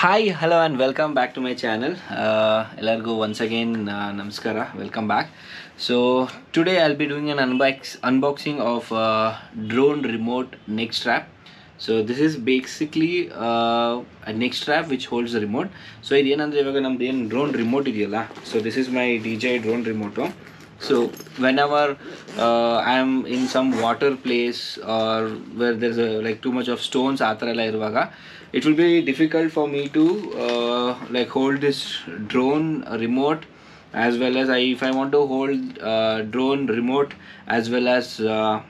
Hi hello and welcome back to my channel ಎಲ್ಲರಿಗೂ once again ನಮಸ್ಕಾರ welcome back so today all be doing un unbox unboxing of drone remote neck strap so this is basically next strap which holds remote so ಇದೇನಂದರೆ ಇವಾಗ ನಮ್ದು ಏನು drone remote ಇದೆಯಲ್ಲ? So this is my D J drone remote so whenever uh, i'm in some water place or where there's a like too much of stones atrala it will be difficult for me to uh, like hold this drone remote as well as I, if i want to hold uh, drone remote as well as uh,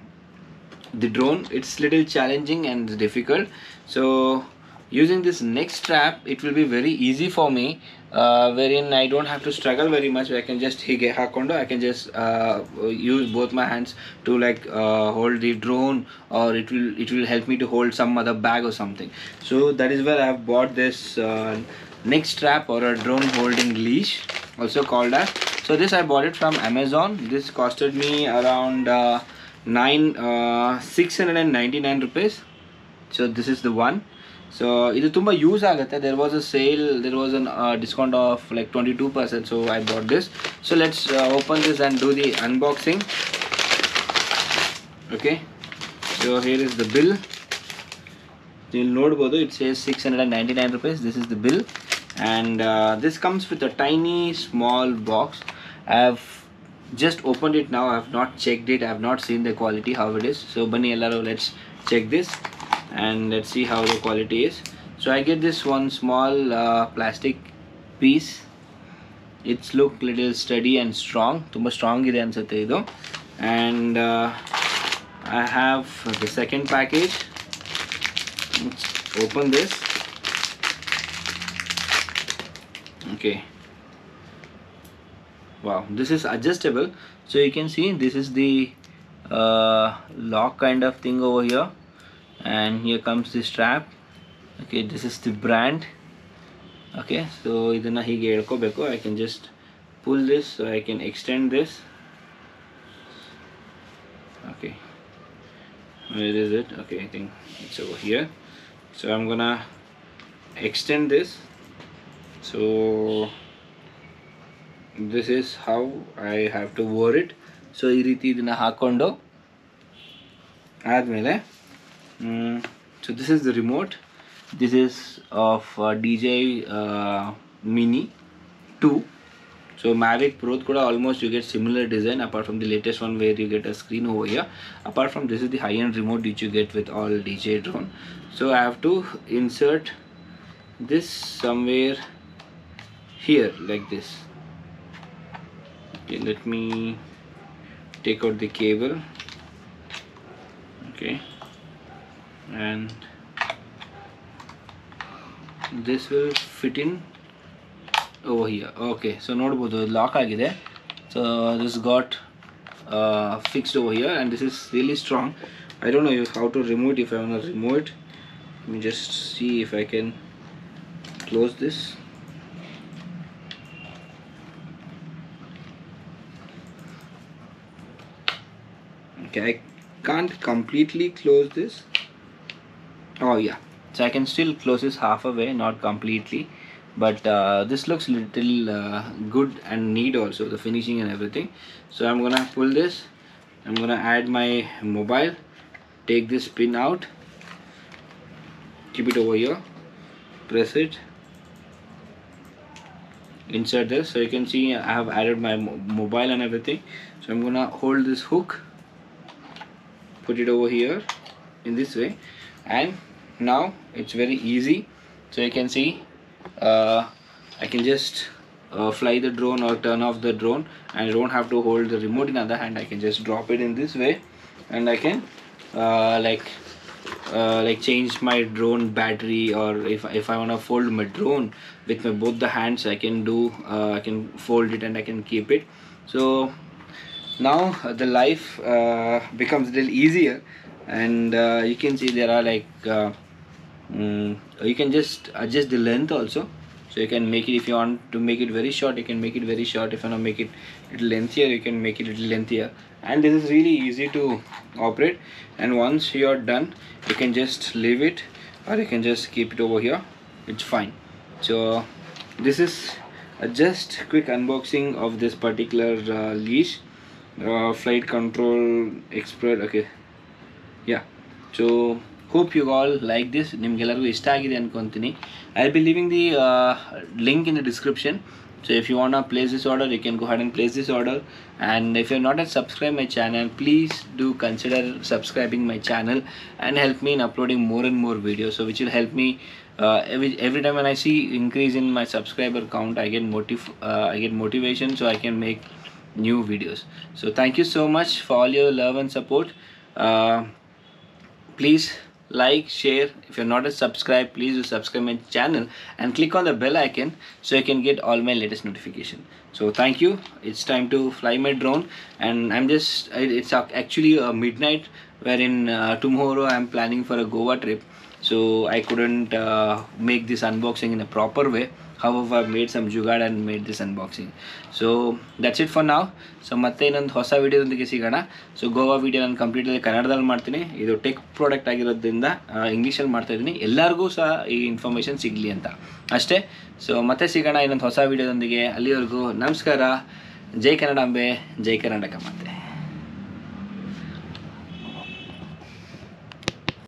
the drone it's little challenging and difficult. So using this neck strap it will be very easy for me uh, wherein I don't have to struggle very much. I can just hige hakondo I can just uh, use both my hands to like uh, hold the drone or it will it will help me to hold some other bag or something. So that is where I have bought this uh, neck strap or a drone holding leash also called as. So this I bought it from Amazon. This costed me around uh, 9 uh, 699 rupees so this is the one so ಇದು ತುಂಬ use ಆಗುತ್ತೆ there was a sale there was an discount of like twenty two percent so I bought this so let's open this and do the unboxing okay so here is the bill ನೀವು ನೋಡ್ಬೋದು it says six hundred and ninety nine rupees this is the bill and this comes with a tiny small box I have just opened it now i have not checked it i have not seen the quality how it is so bunny ellaro let's check this and let's see how the quality is so i get this one small uh, plastic piece it's look little steady and strong ತುಂಬಾ strong ಇದೆ ಅನ್ಸುತ್ತೆ ಇದು and uh, i have the second package let's open this okay wow this is adjustable so you can see this is the uh, lock kind of thing over here and here comes the strap okay this is the brand okay so ಇದನ್ನ ಹೀಗೆ ಹೇಳ್ಕೋಬೇಕು I can just pull this so I can extend this okay where is it okay I think it's over here so I'm gonna extend this so this is how I have to ವೋರ್ it so ಈ ರೀತಿ ಇದನ್ನು ಹಾಕ್ಕೊಂಡು ಆದಮೇಲೆ mm, so this is the remote. This is of uh, uh, Mini 2 so Mavic Pro Koda almost you get similar design apart from the latest one where you get a screen over here. Apart from this is the high-end remote which you get with all DJ drone. So I have to insert this somewhere here like this. Okay let me take out the cable. Okay and this will fit in over here okay so ನೋಡ್ಬೋದು lock ಆಗಿದೆ so this got uh, fixed over here and this is really strong I don't know if, how to remove it if I want to remove it let me just see if I can close this okay I can't completely close this oh yeah. So I can still close this half away not completely but uh, this looks little uh, good and neat also the finishing and everything. So I'm gonna pull this. I'm gonna add my mobile. Take this pin out. Keep it over here. Press it. Insert this. So you can see I have added my mobile and everything. So I'm gonna hold this hook. Put it over here in this way. And now it's very easy. So you can see uh, I can just uh, fly the drone or turn off the drone and I don't have to hold the remote in other hand. I can just drop it in this way and I can uh, like uh, like change my drone battery or if, if I want to fold my drone with my both the hands I can do uh, I can fold it and I can keep it. So now uh, the life uh, becomes a little easier and uh, you can see there are like Mm, you can just adjust the length also. So you can make it if you want to make it very short you can make it very short. If you want to make it little lengthier you can make it little lengthier. And this is really easy to operate. And once you are done you can just leave it or you can just keep it over here. It's fine. So this is just quick unboxing of this particular uh, leash. Uh, flight control expert okay. Yeah. So hope you all like this ನಿಮ್ಗೆಲ್ಲರಿಗೂ ಇಷ್ಟ ಆಗಿದೆ ಅನ್ಕೊಂತೀನಿ I will be living the link in the description so if you want place this order you can go had and place this order and if you're not yet subscribed my channel please do consider subscribing my channel and help me in uploading more and more videos so which will help me uh, every, every time when i see increase in my subscriber count i get motiv uh, i get motivation so i can make new videos so thank you so much for all your love and support uh, please like share. If you're not a subscribe please do subscribe my channel and click on the bell icon so you can get all my latest notification. So thank you. It's time to fly my drone and i'm just it's actually a midnight wherein uh, tomorrow i'm planning for a goa trip. So i couldn't uh, make this unboxing in a proper way however i made some jugaad and made this unboxing? So, that's it for now. So ಮತ್ತೆ ಇನ್ನೊಂದು ಹೊಸ ವೀಡಿಯೋದೊಂದಿಗೆ ಸಿಗೋಣ. So Goa video ನಾನು ಕಂಪ್ಲೀಟಲ್ಲಿ ಕನ್ನಡದಲ್ಲಿ ಮಾಡ್ತೀನಿ. ಇದು tech product ಆಗಿರೋದ್ರಿಂದ ಇಂಗ್ಲೀಷಲ್ಲಿ ಮಾಡ್ತಾ ಇದ್ದೀನಿ. ಎಲ್ಲರಿಗೂ ಸಹ ಈ ಇನ್ಫಾರ್ಮೇಷನ್ ಸಿಗಲಿ ಅಂತ. ಅಷ್ಟೇ. ಸೊ ಮತ್ತೆ ಸಿಗೋಣ ಇನ್ನೊಂದು ಹೊಸ ವೀಡಿಯೋದೊಂದಿಗೆ ಅಲ್ಲಿವರೆಗೂ ನಮಸ್ಕಾರ. ಜೈ ಕನ್ನಡಾಂಬೆ ಜೈ ಕರ್ನಾಟಕ ಮತ್ತೆ